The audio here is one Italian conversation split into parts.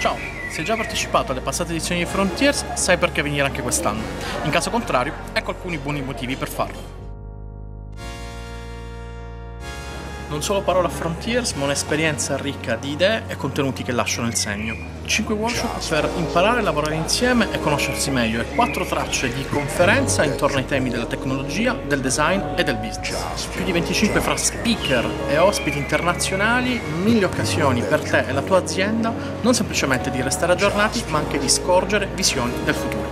Ciao, se hai già partecipato alle passate edizioni di Frontiers, sai perché venire anche quest'anno. In caso contrario, ecco alcuni buoni motivi per farlo. Non solo parola Frontiers, ma un'esperienza ricca di idee e contenuti che lasciano il segno. 5 workshop per imparare a lavorare insieme e conoscersi meglio e 4 tracce di conferenza intorno ai temi della tecnologia, del design e del business. Più di 25 fra speaker e ospiti internazionali, mille occasioni per te e la tua azienda, non semplicemente di restare aggiornati, ma anche di scorgere visioni del futuro.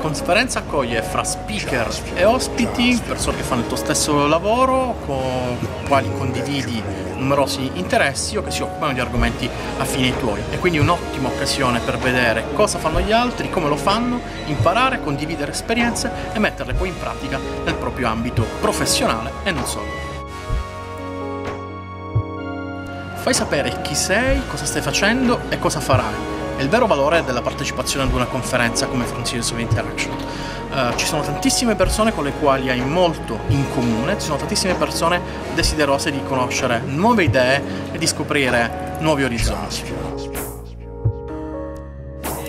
Conferenza accoglie fra speaker e ospiti, persone che fanno il tuo stesso lavoro, con quali condividi numerosi interessi o che si occupano di argomenti affini ai tuoi. È quindi un'ottima occasione per vedere cosa fanno gli altri, come lo fanno, imparare, condividere esperienze e metterle poi in pratica nel proprio ambito professionale e non solo. Fai sapere chi sei, cosa stai facendo e cosa farai è il vero valore della partecipazione ad una conferenza come Frontiers of Interaction. Uh, ci sono tantissime persone con le quali hai molto in comune, ci sono tantissime persone desiderose di conoscere nuove idee e di scoprire nuovi orizzonti.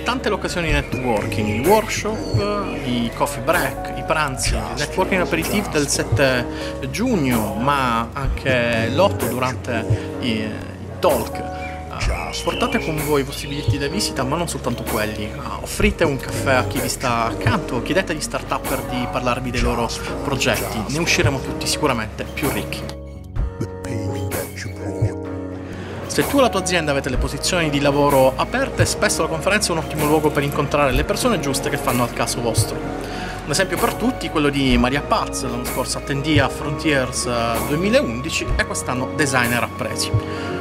Tante le occasioni di networking, i workshop, i coffee break, i pranzi, il networking aperitif del 7 giugno, ma anche l'8 durante i, i Portate con voi i vostri biglietti da visita, ma non soltanto quelli. Offrite un caffè a chi vi sta accanto, chiedete agli start-upper di parlarvi dei loro progetti. Ne usciremo tutti sicuramente più ricchi. Se tu e la tua azienda avete le posizioni di lavoro aperte, spesso la conferenza è un ottimo luogo per incontrare le persone giuste che fanno al caso vostro. Un esempio per tutti è quello di Maria Paz, l'anno scorso attendì a Frontiers 2011 e quest'anno designer appresi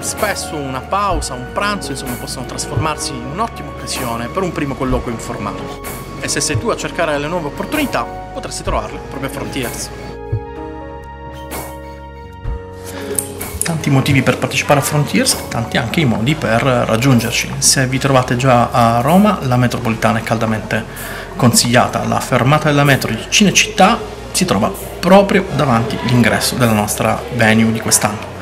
spesso una pausa, un pranzo, insomma, possono trasformarsi in un'ottima occasione per un primo colloquio informale. E se sei tu a cercare le nuove opportunità, potresti trovarle proprio a Frontiers. Tanti motivi per partecipare a Frontiers, tanti anche i modi per raggiungerci. Se vi trovate già a Roma, la metropolitana è caldamente consigliata. La fermata della metro di Cinecittà si trova proprio davanti all'ingresso della nostra venue di quest'anno.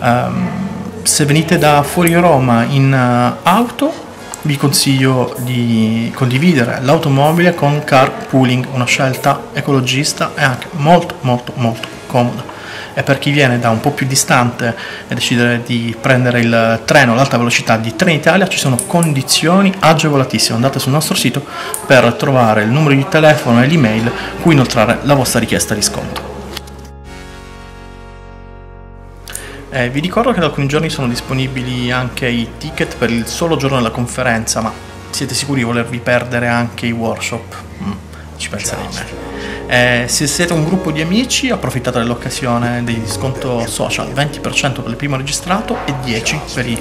Um, se venite da fuori Roma in uh, auto vi consiglio di condividere l'automobile con carpooling, una scelta ecologista e anche molto molto molto comoda. E per chi viene da un po' più distante e decide di prendere il treno all'alta velocità di Trenitalia ci sono condizioni agevolatissime. Andate sul nostro sito per trovare il numero di telefono e l'email cui inoltrare la vostra richiesta di sconto. Eh, vi ricordo che da alcuni giorni sono disponibili anche i ticket per il solo giorno della conferenza, ma siete sicuri di volervi perdere anche i workshop? Mm, ci penserei bene. Eh, se siete un gruppo di amici, approfittate dell'occasione di sconto social, 20% per il primo registrato e 10% per i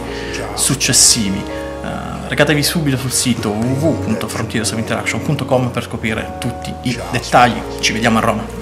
successivi. Uh, recatevi subito sul sito www.frontiersofinteraction.com per scoprire tutti i dettagli. Ci vediamo a Roma.